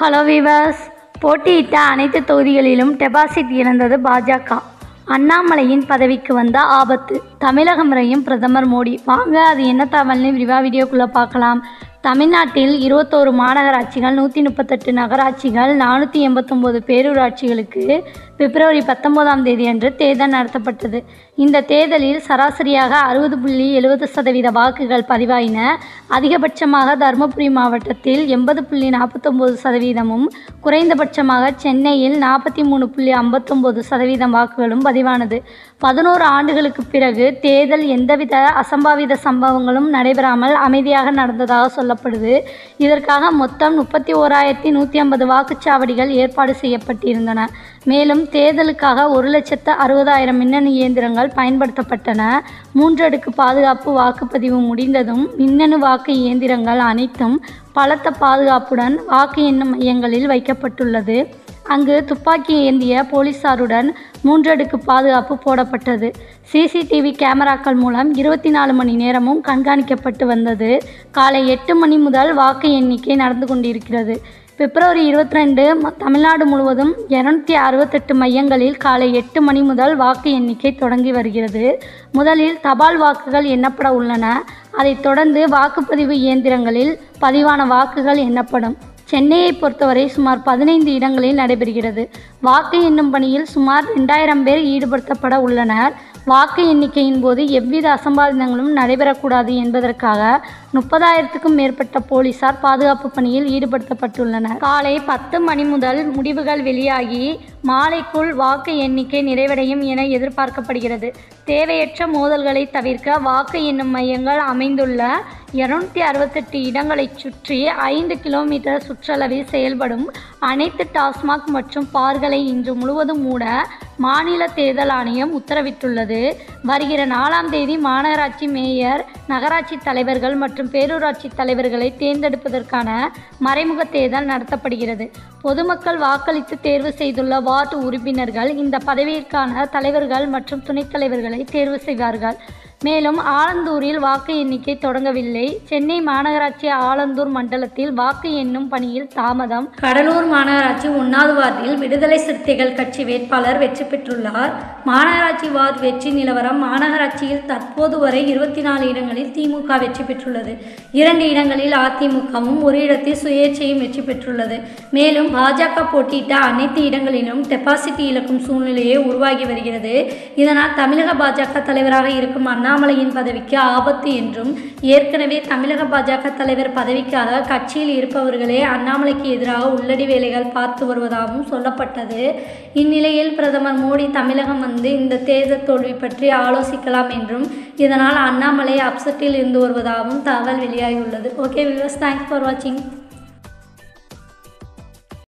Hello விவாஸ் போட்டியிட்ட அனைத்து தொகுதிகளிலும் டெபாசிட் இழந்தது பாஜக. அண்ணாமலையின் பதவிக்கு வந்த ஆபத்து. தமிழகம் முறையும் பிரதமர் மோடி. வாங்க அது என்ன தகவல்னு விரிவாக வீடியோக்குள்ளே பார்க்கலாம். தமிழ்நாட்டில் இருபத்தோரு மாநகராட்சிகள் நூற்றி முப்பத்தெட்டு நகராட்சிகள் நானூற்றி எண்பத்தொம்போது பேரூராட்சிகளுக்கு பிப்ரவரி பத்தொன்பதாம் தேதி அன்று தேர்தல் நடத்தப்பட்டது. இந்த தேர்தலில் சராசரியாக அறுபது புள்ளி எழுபது சதவீத வாக்குகள் பதிவாயின. அதிகபட்சமாக தருமபுரி மாவட்டத்தில் எண்பது புள்ளி நாற்பத்தொம்போது சதவீதமும் குறைந்தபட்சமாக சென்னையில் நாற்பத்தி மூணு புள்ளி ஐம்பத்தொம்போது சதவீதம் வாக்குகளும் பதிவானது. பதினோரு ஆண்டுகளுக்கு பிறகு தேர்தல் எந்தவித அசம்பாவித சம்பவங்களும் நடைபெறாமல் அமைதியாக நடந்ததாக சொல்லப்படுது. இதற்காக மொத்தம் முப்பத்தி ஓராயிரத்தி நூற்றி ஐம்பது வாக்குச்சாவடிகள் ஏற்பாடு செய்யப்பட்டிருந்தன. மேலும் தேர்தலுக்காக ஒரு லட்சத்து அறுபதாயிரம் மின்னணு இயந்திரங்கள் பயன்படுத்தப்பட்டன. மூன்றடுக்கு பாதுகாப்பு வாக்குப்பதிவு முடிந்ததும் மின்னணு வாக்கு இயந்திரங்கள் அனைத்தும் பலத்த பாதுகாப்புடன் வாக்கு எண்ணும் மையங்களில் வைக்கப்பட்டுள்ளது. அங்கு துப்பாக்கி ஏந்திய போலீசாருடன் மூன்றடுக்கு பாதுகாப்பு போடப்பட்டது. சிசிடிவி கேமராக்கள் மூலம் இருபத்தி நாலு மணி நேரமும் கண்காணிக்கப்பட்டு வந்தது. காலை எட்டு மணி முதல் வாக்கு எண்ணிக்கை நடந்து கொண்டிருக்கிறது. பிப்ரவரி இருபத்தி ரெண்டு தமிழ்நாடு முழுவதும் இரநூத்தி அறுபத்தெட்டு மையங்களில் காலை எட்டு மணி முதல் வாக்கு எண்ணிக்கை தொடங்கி வருகிறது. முதலில் தபால் வாக்குகள் எண்ணப்பட உள்ளன. அதைத் தொடர்ந்து வாக்குப்பதிவு இயந்திரங்களில் பதிவான வாக்குகள் எண்ணப்படும். சென்னையை பொறுத்தவரை சுமார் பதினைந்து இடங்களில் நடைபெறுகிறது. வாக்கு எண்ணும் பணியில் சுமார் ரெண்டாயிரம் பேர் ஈடுபடுத்தப்பட உள்ளனர். வாக்கு எண்ணிக்கையின் போது எவ்வித அசம்பாவிதங்களும் நடைபெறக்கூடாது என்பதற்காக முப்பதாயிரத்துக்கும் மேற்பட்ட போலீசார் பாதுகாப்பு பணியில் ஈடுபடுத்தப்பட்டுள்ளனர். காலை பத்து மணி முதல் முடிவுகள் வெளியாகி மாலைக்குள் வாக்கு எண்ணிக்கை நிறைவடையும் என எதிர்பார்க்கப்படுகிறது. தேவையற்ற மோதல்களை தவிர்க்க வாக்கு எண்ணும் மையங்கள் அமைந்துள்ள இருநூத்தி அறுபத்தெட்டு இடங்களைச் சுற்றி ஐந்து கிலோமீட்டர் சுற்றளவில் செயல்படும் அனைத்து டாஸ்மாக் மற்றும் பார்களை இன்று முழுவதும் மூட மாநில தேர்தல் ஆணையம் உத்தரவிட்டுள்ளது. வருகிற நாலாம் தேதி மாநகராட்சி மேயர் நகராட்சி தலைவர்கள் மற்றும் பேரூராட்சி தலைவர்களை தேர்ந்தெடுப்பதற்கான மறைமுக தேர்தல் நடத்தப்படுகிறது. பொதுமக்கள் வாக்களித்து தேர்வு செய்துள்ள வார்டு உறுப்பினர்கள் இந்த பதவியிற்கான தலைவர்கள் மற்றும் துணைத் தலைவர்களை தேர்வு செய்வார்கள். மேலும் ஆலந்தூரில் வாக்கு எண்ணிக்கை தொடங்கவில்லை. சென்னை மாநகராட்சி ஆலந்தூர் மண்டலத்தில் வாக்கு எண்ணும் பணியில் தாமதம். கடலூர் மாநகராட்சி உண்ணாவது வார்டில் விடுதலை சிறுத்தைகள் கட்சி வேட்பாளர் வெற்றி பெற்றுள்ளார். மாநகராட்சி வார்டு வெற்றி நிலவரம் மாநகராட்சியில் தற்போது வரை இருபத்தி நாலு இடங்களில் திமுக வெற்றி பெற்றுள்ளது. இரண்டு இடங்களில் அதிமுகவும் ஒரு இடத்தில் சுயேட்சையும் வெற்றி பெற்றுள்ளது. மேலும் பாஜக போட்டியிட்ட அனைத்து இடங்களிலும் டெபாசிட் இழக்கும் சூழ்நிலையே உருவாகி வருகிறது. இதனால் தமிழக பாஜக தலைவராக இருக்கும் அண்ணாமலையின் பதவிக்கு ஆபத்து என்றும் ஏற்கனவே தமிழக பாஜக தலைவர் பதவிக்காக கட்சியில் இருப்பவர்களே அண்ணாமலைக்கு எதிராக உள்ளடி வேலைகள் பார்த்து வருவதாகவும் சொல்லப்பட்டது. இந்நிலையில் பிரதமர் மோடி தமிழகம் வந்து இந்த தேர்தல் தோல்வி பற்றி ஆலோசிக்கலாம் என்றும் இதனால் அண்ணாமலை அப்செட்டில் இருந்து வருவதாகவும் தகவல் வெளியாகியுள்ளது. ஓகே வியூவர்ஸ் தேங்க்ஸ் ஃபார் வாட்சிங்